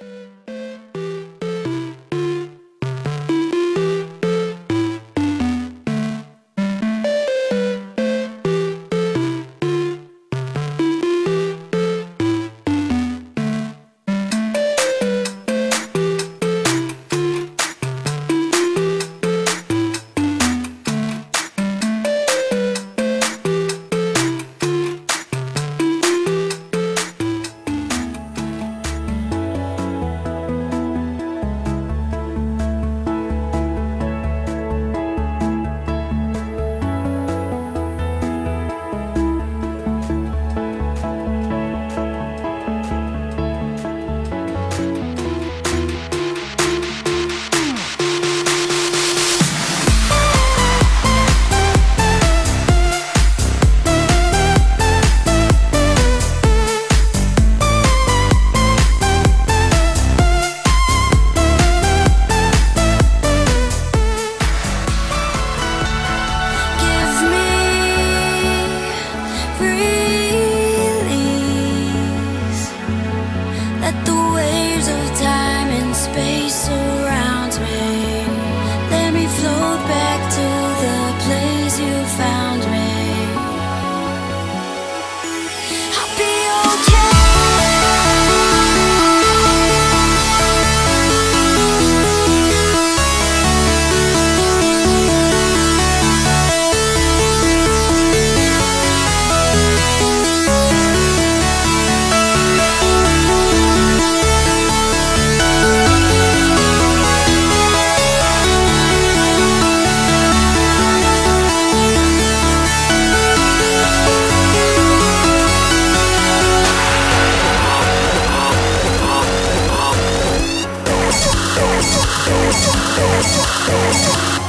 you waves of time and space Thank you.